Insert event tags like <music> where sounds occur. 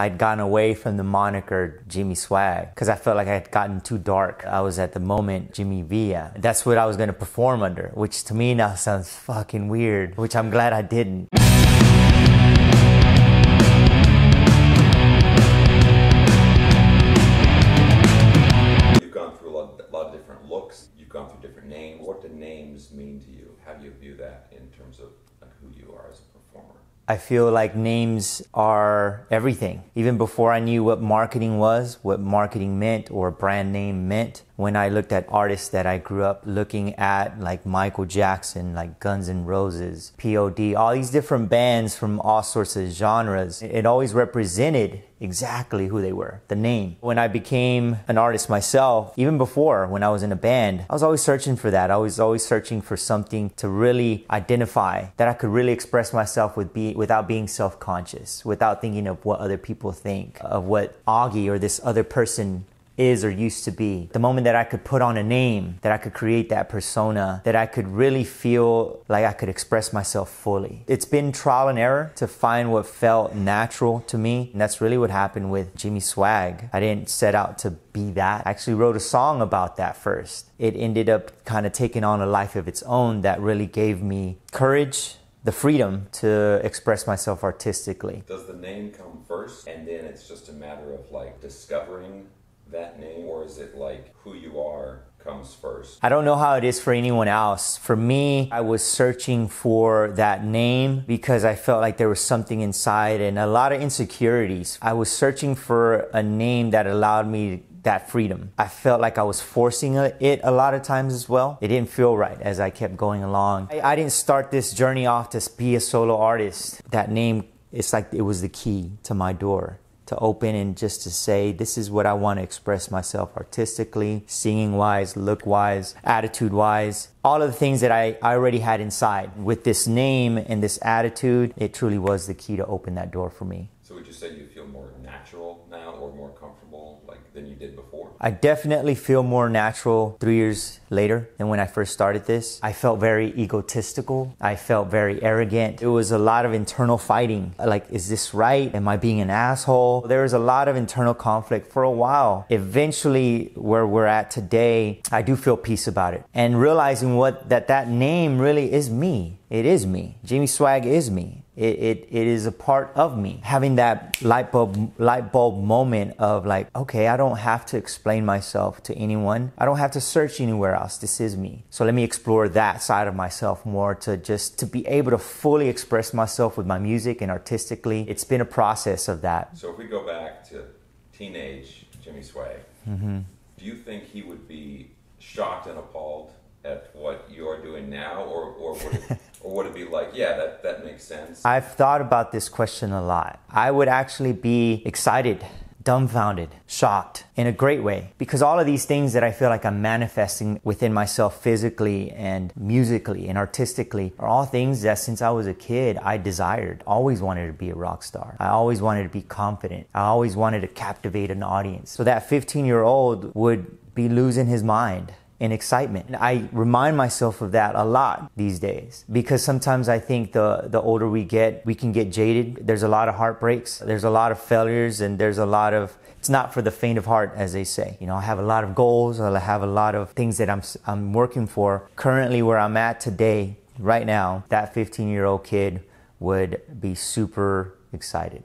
I'd gotten away from the moniker Jimmy Swagg because I felt like I had gotten too dark. I was at the moment Jimmy Villa. That's what I was going to perform under, which to me now <laughs> sounds fucking weird, which I'm glad I didn't. You've gone through a lot, a lot of different looks. You've gone through different names. What do names mean to you? How do you view that in terms of like who you are as a performer? I feel like names are everything. Even before I knew what marketing was, what marketing meant, or brand name meant, when I looked at artists that I grew up looking at, like Michael Jackson, like Guns N' Roses, POD, all these different bands from all sorts of genres, it always represented exactly who they were, the name. When I became an artist myself, even before when I was in a band, I was always searching for that. I was always searching for something to really identify that I could really express myself with be, without being self-conscious, without thinking of what other people think, of what Augie or this other person is or used to be. The moment that I could put on a name, that I could create that persona, that I could really feel like I could express myself fully. It's been trial and error to find what felt natural to me. And that's really what happened with Jimmy Swagg. I didn't set out to be that. I actually wrote a song about that first. It ended up kind of taking on a life of its own that really gave me courage the freedom to express myself artistically. Does the name come first and then it's just a matter of like discovering that name or is it like who you are comes first? I don't know how it is for anyone else. For me, I was searching for that name because I felt like there was something inside and a lot of insecurities. I was searching for a name that allowed me that freedom. I felt like I was forcing it a lot of times as well. It didn't feel right as I kept going along. I, I didn't start this journey off to be a solo artist. That name, it's like it was the key to my door to open and just to say, this is what I want to express myself artistically, singing wise, look wise, attitude wise. All of the things that I, I already had inside. With this name and this attitude, it truly was the key to open that door for me. So would you say you feel more natural now or more comfortable like than you did before? I definitely feel more natural three years later than when I first started this. I felt very egotistical. I felt very arrogant. It was a lot of internal fighting. Like, is this right? Am I being an asshole? There was a lot of internal conflict for a while. Eventually, where we're at today, I do feel peace about it. And realizing what that that name really is me. It is me. Jimmy Swagg is me. It, it, it is a part of me. Having that light bulb, light bulb moment of like, okay, I don't have to explain myself to anyone. I don't have to search anywhere else. This is me. So let me explore that side of myself more to just to be able to fully express myself with my music and artistically. It's been a process of that. So if we go back to teenage Jimmy Swagg, Mm-hmm. do you think he would be shocked and appalled at what you're doing now, or, or would it, or would it be like, yeah, that, that makes sense? I've thought about this question a lot. I would actually be excited, dumbfounded, shocked in a great way because all of these things that I feel like I'm manifesting within myself physically and musically and artistically are all things that since I was a kid I desired. Always wanted to be a rock star. I always wanted to be confident. I always wanted to captivate an audience. So that 15 year old would be losing his mind in excitement. I remind myself of that a lot these days because sometimes I think the the older we get, we can get jaded. There's a lot of heartbreaks, there's a lot of failures and there's a lot of it's not for the faint of heart as they say. You know, I have a lot of goals, I have a lot of things that I'm I'm working for. Currently where I'm at today, right now, that 15-year-old kid would be super excited.